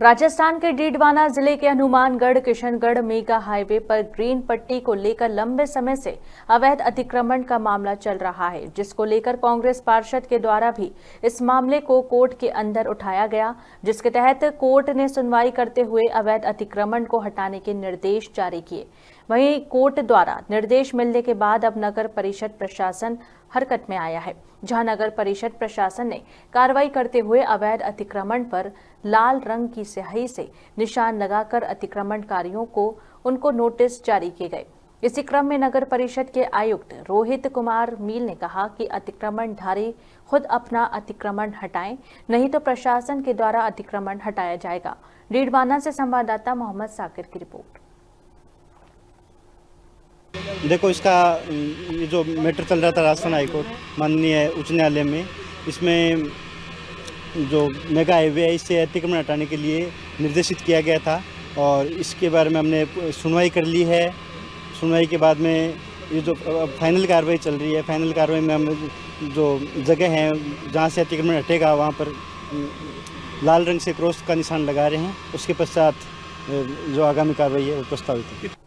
राजस्थान के डीडवाना ज़िले के हनुमानगढ़, किशनगढ़, मेगा हाईवे पर ग्रीन पट्टी को लेकर लंबे समय से अवैध अतिक्रमण का मामला चल रहा है, जिसको लेकर कांग्रेस पार्षद के द्वारा भी इस मामले को कोर्ट के अंदर उठाया गया, जिसके तहत कोर्ट ने सुनवाई करते हुए अवैध अतिक्रमण को हटाने के निर्देश जारी किए। वहीं कोर्ट द्वारा निर्देश मिलने के बाद अब नगर परिषद प्रशासन हरकत में आया है, जहाँ नगर परिषद प्रशासन ने कार्रवाई करते हुए अवैध अतिक्रमण पर लाल रंग की स्याही से निशान लगाकर अतिक्रमणकारियों को उनको नोटिस जारी किए गए। इसी क्रम में नगर परिषद के आयुक्त रोहित कुमार मील ने कहा कि अतिक्रमणधारी खुद अपना अतिक्रमण हटाएँ, नहीं तो प्रशासन के द्वारा अतिक्रमण हटाया जाएगा। डीडवाना से संवाददाता मोहम्मद साकिर की रिपोर्ट। देखो इसका ये जो मैटर चल रहा था राजस्थान हाईकोर्ट, माननीय उच्च न्यायालय में, इसमें जो मेगा हाईवे है इससे अतिक्रमण हटाने के लिए निर्देशित किया गया था और इसके बारे में हमने सुनवाई कर ली है। सुनवाई के बाद में ये जो फाइनल कार्रवाई चल रही है, फाइनल कार्रवाई में हम जो जगह हैं, जहाँ से अतिक्रमण हटेगा, वहाँ पर लाल रंग से क्रॉस का निशान लगा रहे हैं। उसके पश्चात जो आगामी कार्रवाई है, वो प्रस्तावित है।